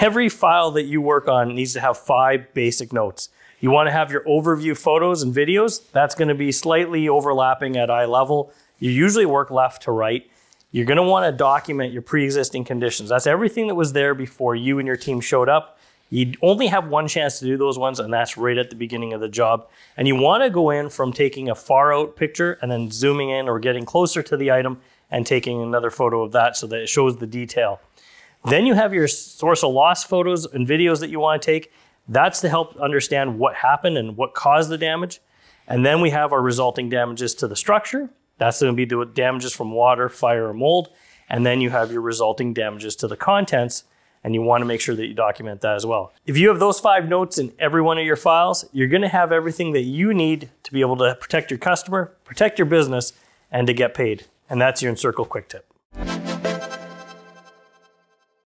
Every file that you work on needs to have five basic notes. You want to have your overview photos and videos. That's going to be slightly overlapping at eye level. You usually work left to right. You're going to want to document your pre-existing conditions. That's everything that was there before you and your team showed up. You only have one chance to do those ones, and that's right at the beginning of the job. And you want to go in from taking a far out picture and then zooming in or getting closer to the item and taking another photo of that so that it shows the detail. Then you have your source of loss photos and videos that you want to take. That's to help understand what happened and what caused the damage. And then we have our resulting damages to the structure. That's going to be the damages from water, fire, or mold. And then you have your resulting damages to the contents. And you want to make sure that you document that as well. If you have those five notes in every one of your files, you're going to have everything that you need to be able to protect your customer, protect your business, and to get paid. And that's your Encircle Quick Tip.